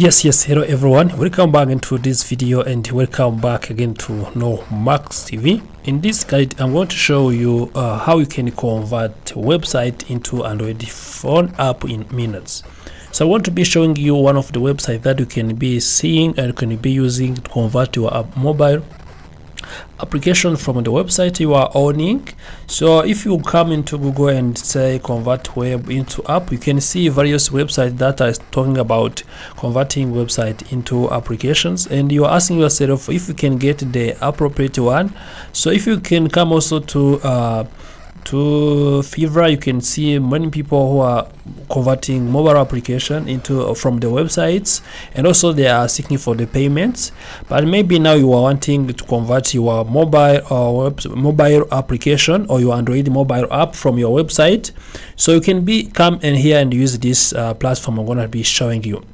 yes yes hello everyone. Welcome back into this video and welcome back again to Knowmax tv in this guide i'm going to show you uh, how you can convert website into android phone app in minutes. So i want to be showing you one of the websites that you can be seeing and can be using to convert your app mobile application from the website you are owning. So if you come into google and say convert web into app you can see various websites that are talking about converting website into applications. And you're asking yourself if you can get the appropriate one. So if you can come also to uh, to Fiverr, you can see many people who are converting mobile application into uh, from the websites, and also they are seeking for the payments. But maybe now you are wanting to convert your mobile or web, mobile application or your Android mobile app from your website, so you can be come in here and use this uh, platform. I'm gonna be showing you.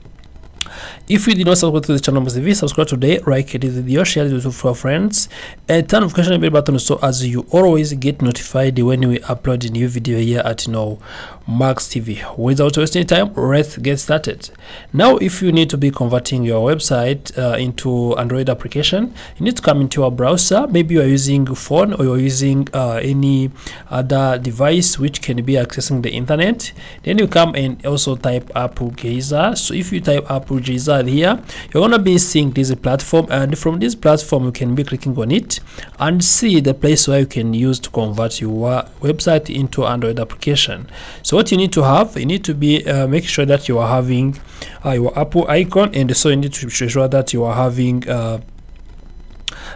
If you did not subscribe to the channel, must subscribe today, like this video, share it with your friends, and turn notification bell button so as you always get notified when we upload a new video here at No Max TV. Without wasting time, let's get started. Now, if you need to be converting your website uh, into Android application, you need to come into your browser. Maybe you are using phone or you're using uh, any other device which can be accessing the internet. Then you come and also type AppsGeyser. So if you type Apple Here, you're gonna be seeing this platform, and from this platform you can be clicking on it and see the place where you can use to convert your website into Android application. So what you need to have you need to be uh, make sure that you are having uh, your apple icon and so you need to be sure that you are having uh,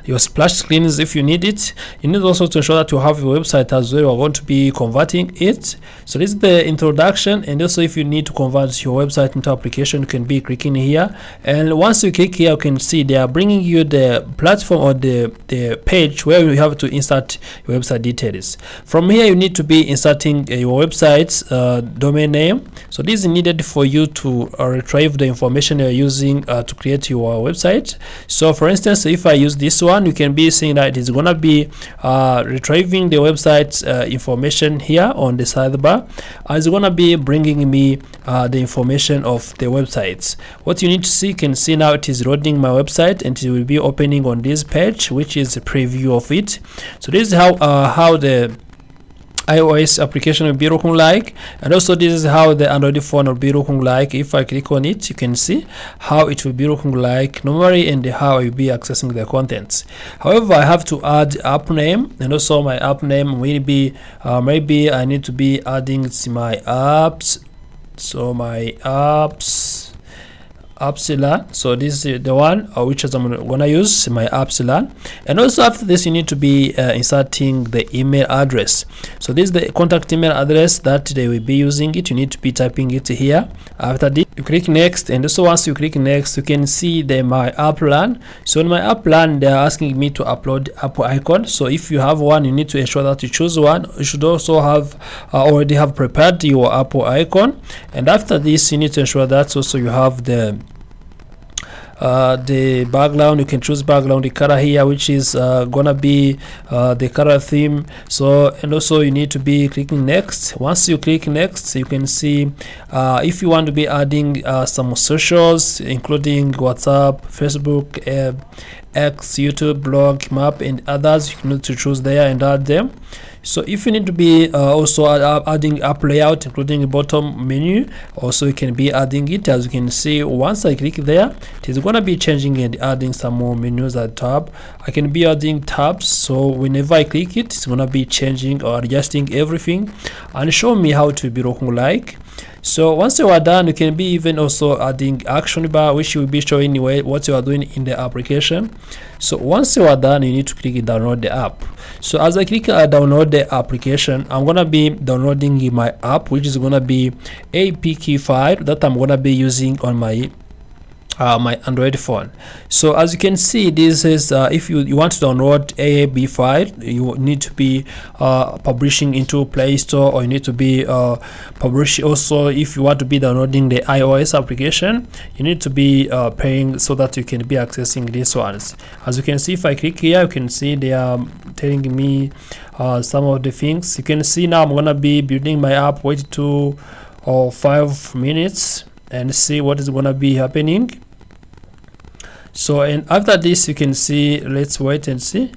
your splash screens if you need it. You need also to ensure that you have your website as well. You're going to be converting it. So this is the introduction and also if you need to convert your website into application you can be clicking here. And once you click here you can see they are bringing you the platform or the the page where you have to insert your website details. From here you need to be inserting uh, your website's uh, domain name. So this is needed for you to uh, retrieve the information you're using uh, to create your website. So for instance if i use this one you can be seeing that it's gonna be uh, retrieving the website's uh, information here on the sidebar. Uh, it's gonna be bringing me uh, the information of the websites. What you need to see you can see now it is loading my website and it will be opening on this page which is a preview of it. So this is how uh, how the iOS application will be looking like. And also this is how the Android phone will be looking like. If I click on it you can see how it will be looking like normally and how I will be accessing the contents. However I have to add app name and also my app name will be uh, maybe I need to be adding my apps. So my apps Epsilon. So this is the one uh, which is I'm gonna use my Epsilon. And also after this, you need to be uh, inserting the email address. So this is the contact email address that they will be using it. You need to be typing it here. After this, you click next, and also once you click next, you can see the my app plan. So in my app plan, they are asking me to upload Apple icon. So if you have one, you need to ensure that you choose one. You should also have uh, already have prepared your Apple icon. And after this, you need to ensure that also you have the uh, the background you can choose background the color here which is uh, gonna be uh, the color theme. So and also you need to be clicking next. Once you click next you can see uh, if you want to be adding uh, some socials including whatsapp facebook uh, x youtube blog map and others you need to choose there and add them so if you need to be uh, also add, adding app layout including bottom menu also you can be adding it as you can see once i click there it is going to be changing and adding some more menus at top. I can be adding tabs so whenever i click it it's going to be changing or adjusting everything and show me how to be looking like so once you are done you can be even also adding action bar which will be showing you what you are doing in the application. So once you are done you need to click download the app. So as i click uh, download the application i'm gonna be downloading my app which is gonna be apk file that i'm gonna be using on my uh, my Android phone. So as you can see, this is uh, if you, you want to download AAB file, you need to be uh, publishing into Play Store or you need to be uh, publish also if you want to be downloading the iOS application, you need to be uh, paying so that you can be accessing these ones. As you can see, if I click here, you can see they are telling me uh, some of the things. You can see now I'm gonna be building my app. Wait two or five minutes and see what is gonna be happening so and after this you can see let's wait and see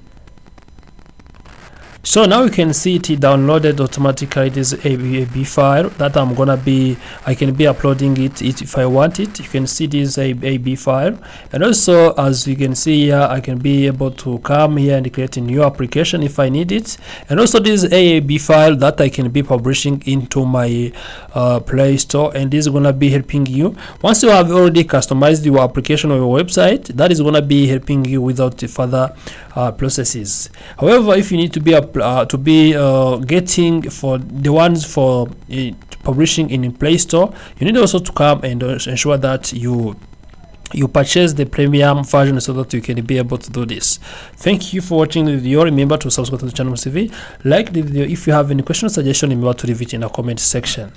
so now you can see it downloaded automatically. This ABAB file that I'm gonna be I can be uploading it, it if I want it. You can see this ABAB file. And also as you can see here I can be able to come here and create a new application if I need it. And also this AAB file that I can be publishing into my uh, Play Store and this is gonna be helping you. Once you have already customized your application or your website that is gonna be helping you without further uh, processes. However if you need to be uh, to be uh, getting for the ones for uh, publishing in Play Store you need also to come and ensure that you you purchase the premium version so that you can be able to do this. Thank you for watching the video. Remember to subscribe to the channel tv like the video if you have any question suggestion remember to leave it in the comment section